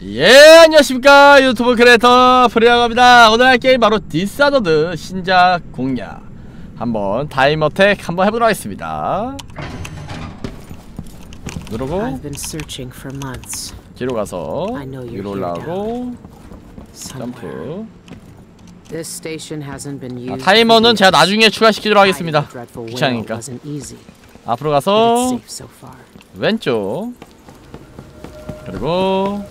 예 안녕하십니까 유튜브 크리에이터 프리아입니다 오늘 할 게임 바로 디스아너드 신작 공략 한번 time attack 한번 해보도록 하겠습니다 누르고. 뒤로 가서 위로 올라가고. 점프 아. 타이머는 제가. 나중에 추가시키도록 하겠습니다 귀찮으니까 앞으로 가서. 왼쪽 그리고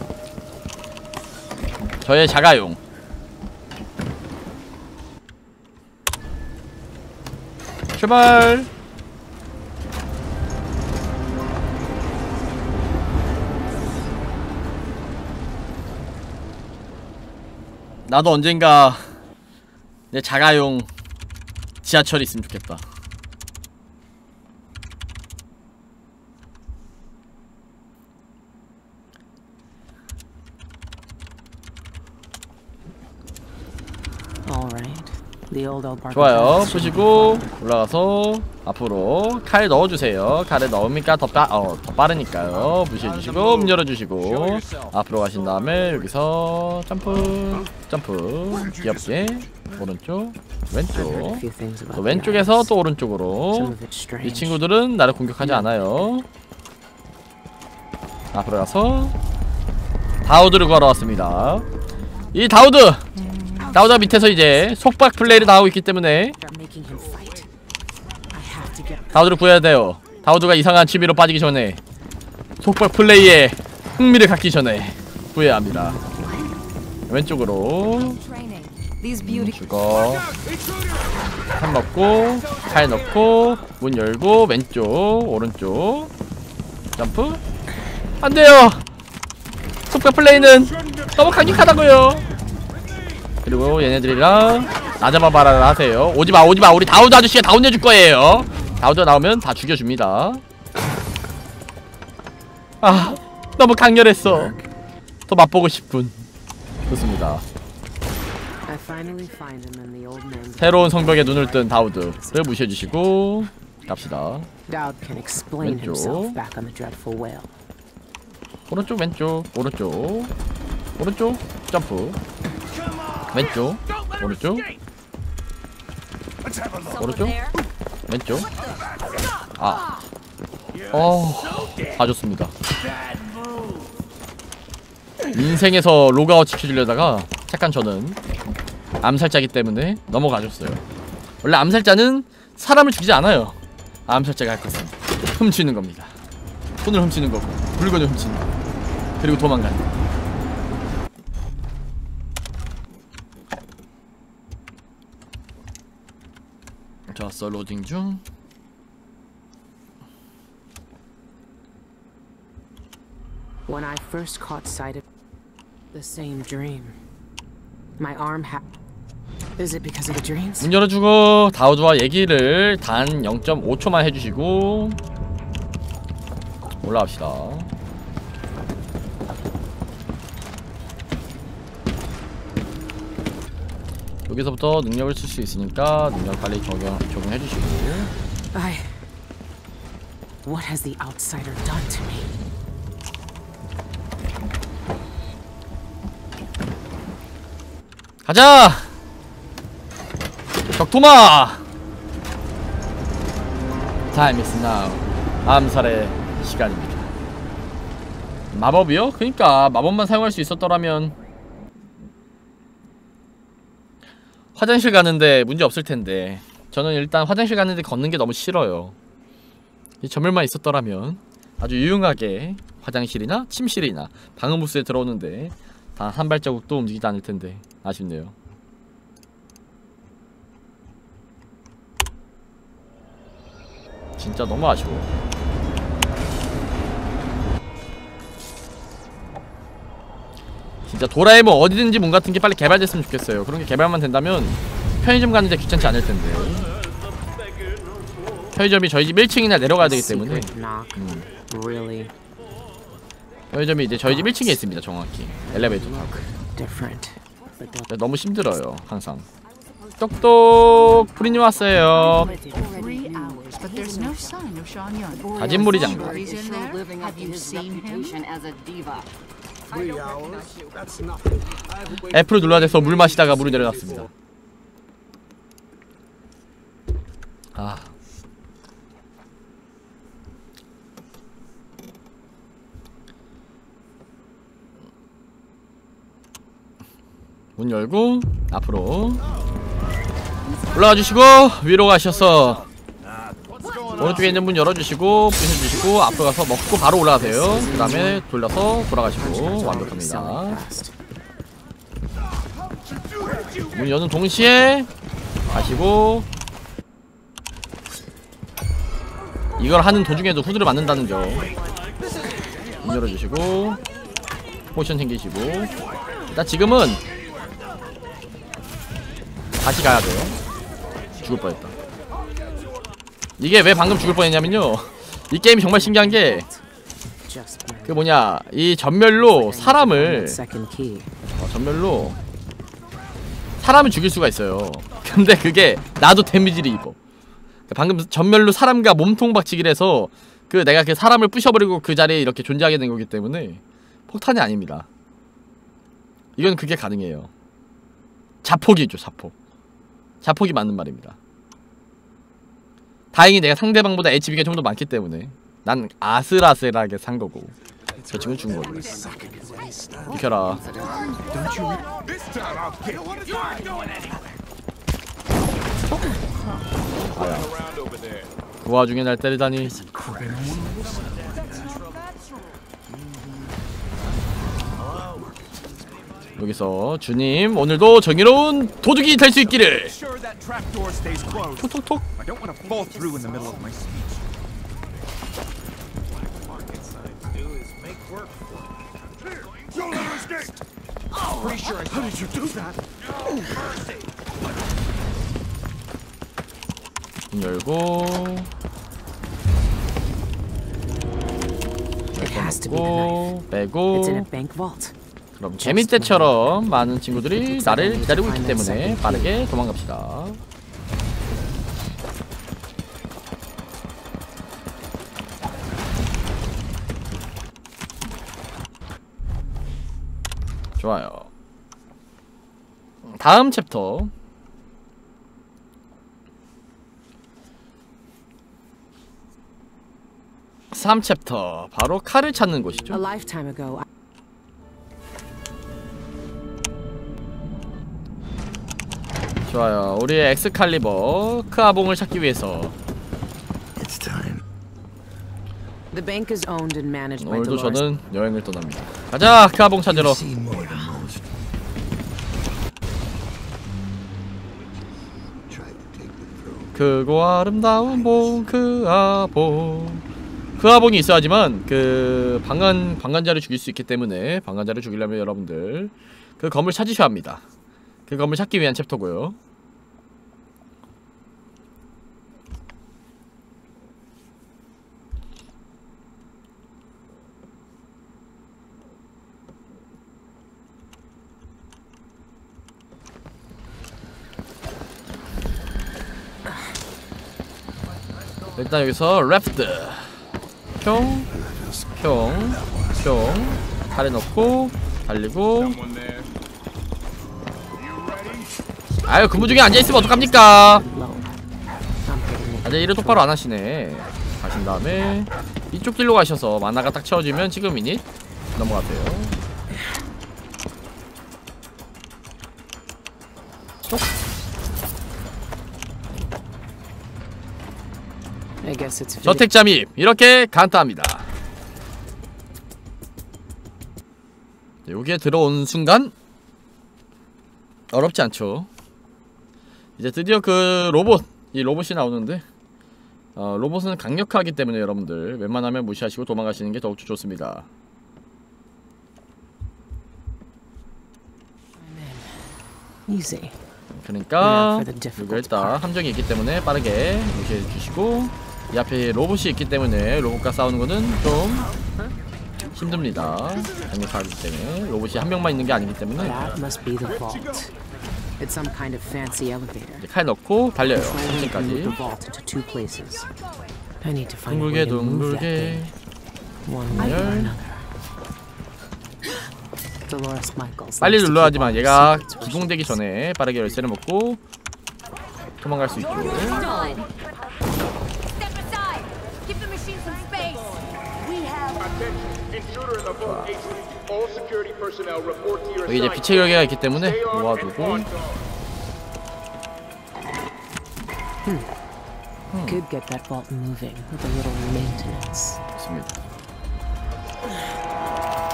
저의 자가용. 출발! 나도 언젠가 내 자가용 지하철이 있으면 좋겠다 좋아요. Pass. 푸시고 올라가서 앞으로 칼 넣어주세요. 칼에 넣으니까 더, 빠, 어, 더 빠르니까요. 무시해주시고 문 열어주시고 앞으로 가신 다음에 여기서 점프 점프 귀엽게 오른쪽 왼쪽 또 왼쪽에서. 또 오른쪽으로. 이 친구들은 나를 공격하지 않아요. 앞으로 가서 다우드를 걸어왔습니다. 이 다우드 다우드 밑에서 이제 속박 플레이를 당하고 있기 때문에 다우드를 구해야 돼요. 다우드가 이상한 취미로 빠지기 전에 속박 플레이에 흥미를 갖기 전에 구해야 합니다. 왼쪽으로 죽어. 한 넣고 칼 넣고 문 열고 왼쪽 오른쪽 점프 안 돼요. 속박 플레이는 너무 강력하다고요. 그리고 얘네들이랑 나잡아봐라 하세요. 오지마 오지마 우리 다우드 아저씨가 다 혼내줄 거예요. 다우드가 나오면 다 죽여줍니다. 아 너무 강렬했어. 더 맛보고 싶군. 좋습니다. 새로운 성벽에 눈을 뜬 다우드를 무시해주시고 갑시다. 왼쪽. 오른쪽 왼쪽 오른쪽 오른쪽 점프 왼쪽 오른쪽 오른쪽 왼쪽 아 어, 봐줬습니다. 인생에서 로그아웃 시켜주려다가 착한 저는 암살자기 때문에 넘어가줬어요. 원래 암살자는 사람을 죽이지 않아요. 암살자가 할 것은 훔치는 겁니다. 손을 훔치는 거고 물건을 훔치는 거 그리고 도망가는 거. 좋았어 로딩 중 When I first caught sight of the same dream, my arm ha- Is it because of the dreams? 문 열어주고 다우드와 얘기를 단 0.5초만 해주시고 올라갑시다 여기서부터 능력을 쓸 수 있으니까 능력 빨리 적용, 적용해 주시고 I. What has the outsider done to me? 가자! 적토마! Time is now. 암살의 시간입니다. 마법이요? 그니까 마법만 사용할 수 있었더라면 화장실 가는데 문제 없을 텐데 저는 일단 화장실 가는데 걷는 게 너무 싫어요. 이 점을만 있었더라면 아주 유용하게 화장실이나 침실이나 방음부스에 들어오는데 단 한 발자국도 움직이지 않을 텐데 아쉽네요. 진짜 너무 아쉬워. 진짜 도라에몽 어디든지 문 같은 게 빨리 개발됐으면 좋겠어요. 그런 게 개발만 된다면 편의점 가는데 귀찮지 않을 텐데. 편의점이 저희 집 1층이나 내려가야 되기 때문에. Really 편의점이 이제 저희 집 1층에 있습니다. 정확히 엘리베이터 타고. 너무 힘들어요. 항상. 똑똑 프리님 왔어요. 다진무리 장군. F를 눌러야 돼서 물 마시다가 물이 내려갔습니다. 아. 문 열고 앞으로 올라가 주시고 위로 가셔서 오른쪽에 있는 문 열어주시고 부셔주시고 앞으로 가서 먹고 바로 올라가세요. 그 다음에 돌려서 돌아가시고 완벽합니다. 문 여는 동시에 가시고 이걸 하는 도중에도 후드를 맞는다는 점. 문 열어주시고 potion 챙기시고 일단 지금은 다시 가야 돼요. 죽을 뻔했다. 이게 왜 방금 죽을 뻔했냐면요. 이 게임이 정말 신기한 게 그 뭐냐 이 점멸로 사람을. 어, 전멸로 사람을 죽일 수가 있어요. 근데 그게 나도 데미지를 입어. 그러니까 방금 전멸로 사람과 몸통 박치기를 해서 그 내가 그 사람을 부셔버리고 그 자리에 이렇게 존재하게 된 거기 때문에 폭탄이 아닙니다. 이건 그게 가능해요. 자폭이죠, 자폭. 자폭이 맞는 말입니다. 다행히 내가 상대방보다 HP가 좀 더 많기 때문에 난 아슬아슬하게 산 거고 저 친구는 죽은 거고. 비켜라. 아야. 그 와중에 날 때리다니. 여기서 주님 오늘도 정의로운 도둑이 될 수 있기를. Sure that trapdoor stays closed. 톡 톡 톡. I don't want to fall through in the middle of my speech. Don't let her escape! Pretty sure I How did you do that? 문 열고. It has to be the knife. 빼고 It's in a 빼고. bank vault. 그럼 재미 때처럼 많은 친구들이 나를 기다리고 있기 때문에 빠르게 도망갑시다. 좋아요. 다음 챕터. 삼 챕터 바로 칼을 찾는 곳이죠. lifetime ago, I 좋아요. 우리의 엑스칼리버 크아봉을 찾기 위해서 It's time. the bank is owned and managed by 오늘도. 저는 여행을 떠납니다. 가자 크아봉 찾으러. 크고 아름다운 봉 크아봉. 크아봉이 있어야지만 그 방관 방관자를 죽일 수 있기 때문에 방관자를 죽이려면 여러분들 그 검을 찾으셔야 합니다. 그 검을 찾기 위한 챕터고요. 일단 여기서 레프트 평, 평, 평 칼에 넣고 달리고. 아유 근무 중에 앉아있으면 어떡합니까. 아재 일을 똑바로 안 하시네. 가신 다음에 이쪽 길로 가셔서 만화가 딱 채워지면 지금 이닛 넘어가세요 저택 잠입. 이렇게 간단합니다. 네, 여기에 들어온 순간 어렵지 않죠. 이제 드디어 그 로봇 이 로봇이 나오는데 어, 로봇은 강력하기 때문에 여러분들 웬만하면 무시하시고 도망가시는 게 더욱더 좋습니다. 그러니까 Yeah, for the 여기 difficult 일단 함정이 있기 때문에 빠르게 무시해 주시고 이 앞에 로봇이 있기 때문에 로봇과 싸우는 거는 좀 힘듭니다 강력하기 때문에 로봇이 한 명만 있는 게 아니기 때문에 That must be the vault. It's some kind of fancy elevator. 이제 칼 넣고 달려요 Controlling can move 3층까지 the vault into two places. I need to find a way 둥글게 둥글게 thing. One way or 열. another. Dolores Michaels. 빨리 likes to 눌러야 keep 하지만 all her 얘가 기공되기 전에 빠르게 열쇠를 먹고 도망갈 수 있죠. 여기 이제 빛의 결계가 있기 때문에 모아두고. Could get that vault moving with a little maintenance. 있습니다.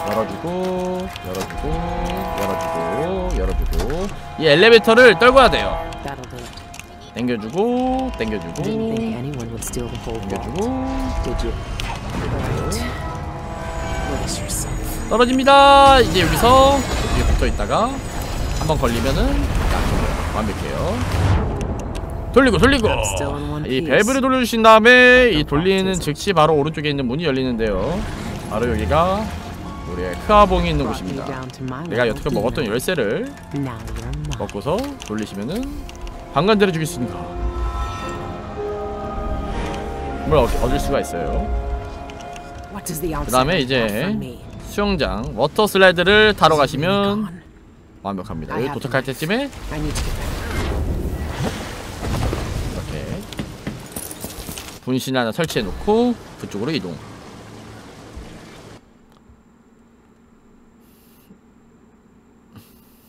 열어주고 열어주고 열어주고 열어주고 이 엘리베이터를 떨궈야 돼요. 당겨주고 당겨주고 anyone would steal the whole vault, 당겨주고 떨어집니다. 이제 여기서 여기 붙어 있다가 한번 걸리면은 딱 완벽해요. 돌리고 돌리고 이. 밸브를 돌려주신 다음에 이 돌리는 즉시 바로 오른쪽에 있는 문이 열리는데요. 바로 여기가 우리의 크아봉이 있는 곳입니다. 내가 여태껏 먹었던. 열쇠를. 먹고서 돌리시면은 방관대를 주겠습니다. 뭘 얻- 얻을 수가 있어요. 그 다음에 outside 이제? 수영장 워터 슬라이드를 타러 가시면. 완벽합니다. 여기 도착할 때쯤에. 이렇게 분신 하나 설치해 놓고 그쪽으로 이동.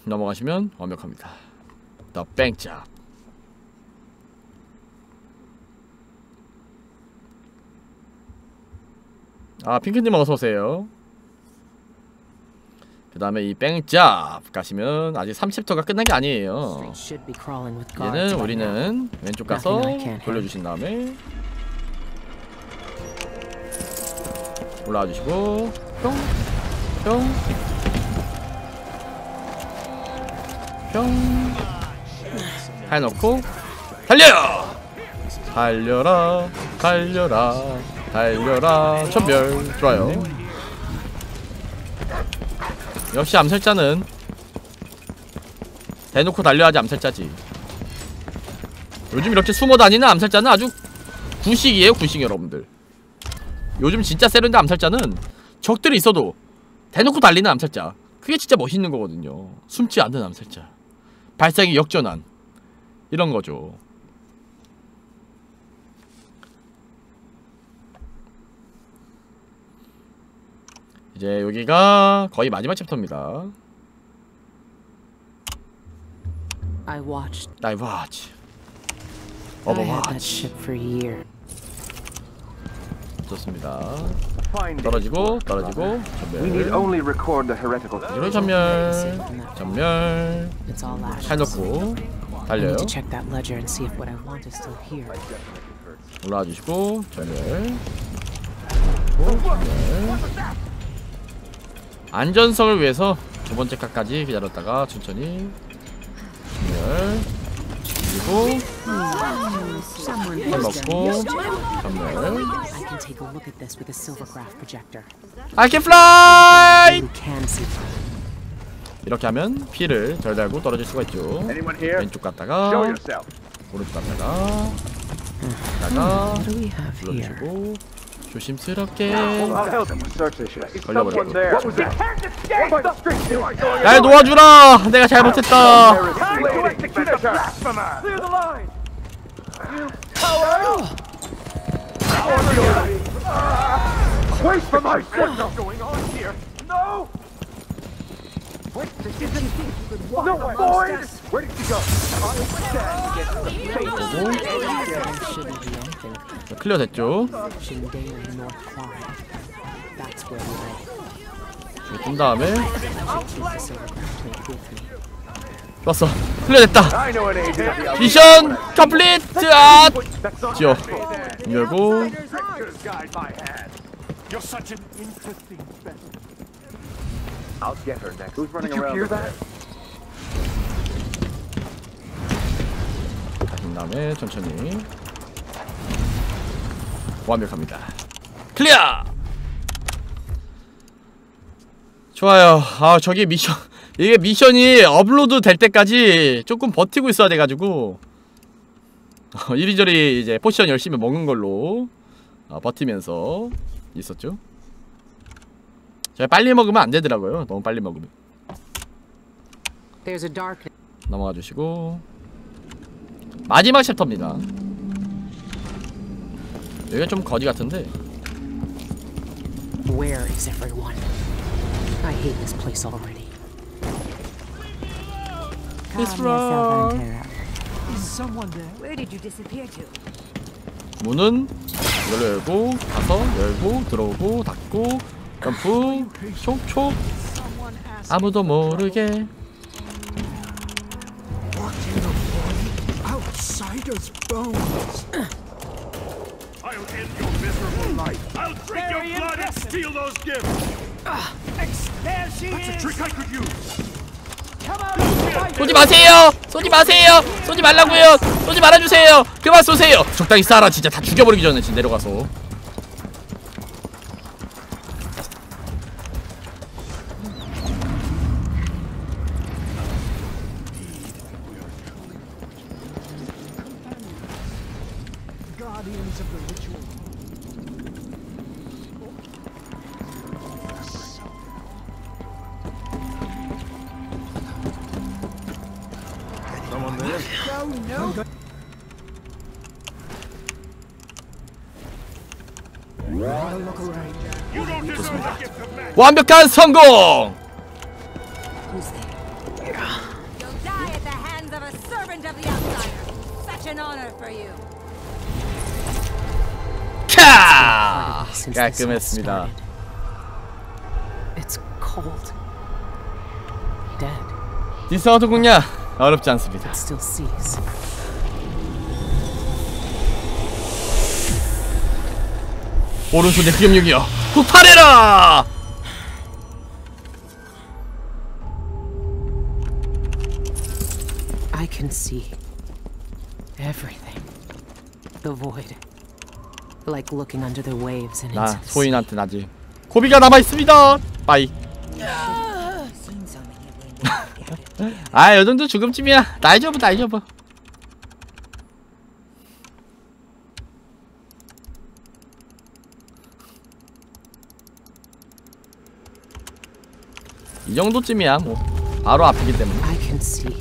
넘어가시면 완벽합니다. 더 뺑짝. 아 핑크님 어서 오세요. 그 다음에 이 뺑짭 가시면 아직 3챕터가 끝난 게 아니에요. 얘는. 우리는 왼쪽 가서 돌려주신 다음에 올라와 주시고 뿅, 뿅, 뿅, 잘 넣고 달려! 달려라, 달려라, 달려라, 천별 좋아요. 역시 암살자는 대놓고 달려야지 암살자지. 요즘 이렇게 숨어 다니는 암살자는 아주 구식이에요, 구식 여러분들. 요즘 진짜 세련된 암살자는 적들이 있어도 대놓고 달리는 암살자. 그게 진짜 멋있는 거거든요. 숨지 않는 암살자. 발상이 역전한 이런 거죠. 이제 여기가 거의 마지막 챕터입니다. I watched. I had that 오버워치. ship for a year. 좋습니다. 떨어지고 떨어지고 We need 전멸. only record the heretical. 그리고 전멸. 전멸. I 달려요. need to check that ledger and see if what I want is still here. 올라와 주시고 전멸. 전멸. 안전성을 위해서 두 번째 칸까지 기다렸다가 천천히 전멸. 그리고 한 done 전멸. I can fly! 이렇게 하면 피를 덜 달고 떨어질 수가 있죠. 왼쪽 갔다가. 오른쪽 갔다가 갔다가? 불러주시고 조심스럽게 doing? 날 놓아주라 내가 잘못했다 Anything. 클리어 됐죠 뜬 다음에. 좋았어 클리어 됐다. 미션 컴플리트 아 지어 열고 pictures guide by hand. You're such an interesting specimen. I'll get her next. Who's running Did you hear that? 가신 다음에 천천히 완벽합니다. clear! 좋아요. 아 저기 미션 이게 미션이 업로드 될 때까지 조금 버티고 있어야 돼가지고. 어, 이리저리 이제 potion 열심히 먹은 걸로 어, 버티면서 있었죠. 제가 빨리 먹으면 안 되더라고요. 너무 빨리 먹으면. There's a dark. 넘어가 주시고. 마지막 챕터입니다. 여기가 좀 거지 같은데 Where is everyone? I hate this place already. It's wrong. Where did you disappear to? 문은 이걸로 열고 가서 열고 들어오고 닫고 점프 촉촉 아무도 모르게 What in the bloody outsider's bones? End your miserable life. I'll drink your blood and steal those gifts. There she That's a is! trick I could use. Come on, fight! 쏘지 마세요 쏘지 마세요 쏘지 말라고요 쏘지 말아주세요 그만 쏘세요 적당히 쏴라 진짜 다 죽여버리기 전에 진짜 내려가서 an honor for you. 캬 깔끔했습니다 started. It's cold. Dead. 디스아우트 공략 어렵지 않습니다. 오른손에 기억력이여 폭발해라 I can see everything. The void. Like looking under the waves and 나 into the sea. 소인한테 아직 고비가 남아 있습니다 빠이 아 요 정도 죽음쯤이야. 나이 접어 나이 접어. 이 정도쯤이야 뭐. 바로 앞이기 때문에. I can see.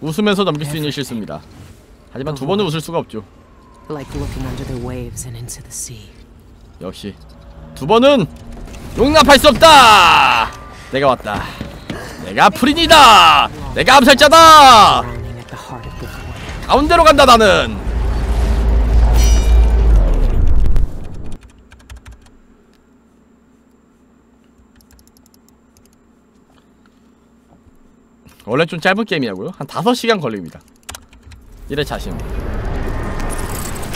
웃으면서 넘길 수 있는 실수입니다. 하지만 두 번은 웃을 수가 없죠. Like looking under the waves and into the sea. 역시. 두 번은 용납할 수 없다! 내가 왔다 내가 프린이다. 내가 암살자다. 가운데로 간다 나는. 원래 좀 짧은 게임이라고요? 한 5시간 걸립니다. 이래 자신.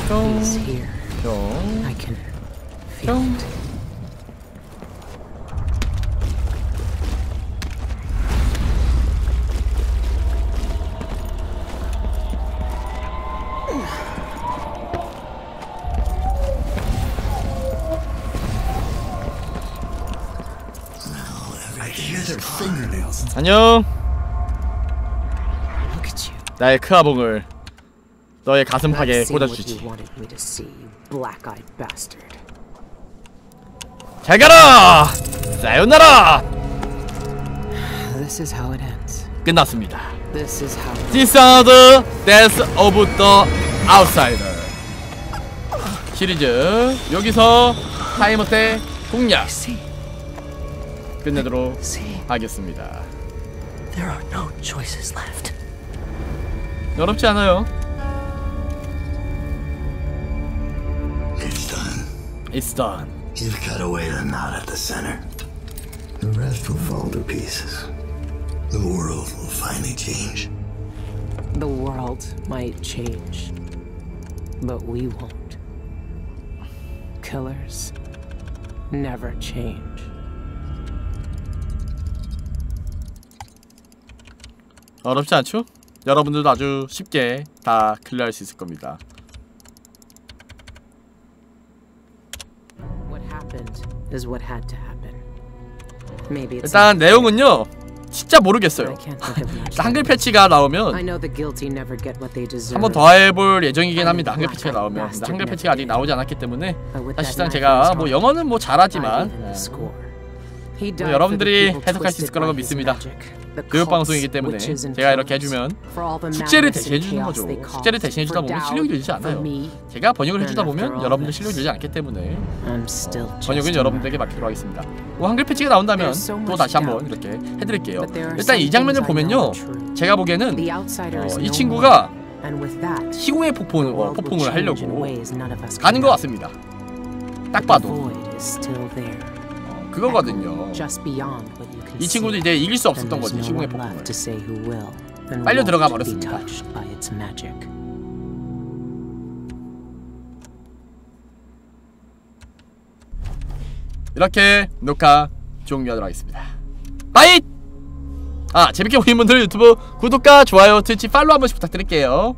뿅. Feel 뿅 안녕. 나의 크아봉을 너의 가슴팍에 꽂아주지. 잘 가라 사요나라. 끝났습니다 This are the death of the outsider 시리즈 여기서 타이머 때 공략 끝내도록 하겠습니다 there are no choices left. 어렵지 않아요 It's done. It's done You've cut away the knot at the center. The rest will fall to pieces. The world will finally change. The world might change, but we won't. Killers never change. 어렵지 않죠? 여러분들도 아주 쉽게 다 클리어할 수 있을 겁니다 What happened is what had to happen. Maybe it's 일단 내용은요 진짜 모르겠어요. 한글 패치가 나오면 know the guilty never get what they deserve. 한번 더 해볼 예정이긴 합니다 한글 패치가 나오면 한글 패치가 아직 나오지 않았기 때문에 사실상 제가 뭐 영어는 뭐 잘하지만 예, the 여러분들이 해석할 수 있을 거라고 믿습니다. 교육 방송이기 때문에 제가 이렇게. 해주면 숙제를 madness 대신해 and 주는 chaos 거죠. 숙제를 대신 해 주다 For 보면 실력이 늘지 않아요. 제가 번역을 해주다 보면 여러분들. 실력이 늘지 않기 때문에 번역은 여러분들에게 맡기도록 하겠습니다. 뭐 한글 패치가 나온다면 또 다시 한번. 이렇게 해드릴게요. 일단 이 장면을 보면요. 제가 보기에는 어, 이 친구가 시공의 폭풍, 어, 폭풍을 하려고 가는 것. 같습니다. 딱 봐도 그거거든요. 이 친구도. 이제 이길 수 없었던 거지 시공의 폭풍을. 빨려 들어가 버렸습니다. 이렇게 녹화 종료하도록 하겠습니다. 빠이! 아 재밌게 보신 분들 유튜브 구독과 좋아요, 트위치 팔로우 한 번씩 부탁드릴게요.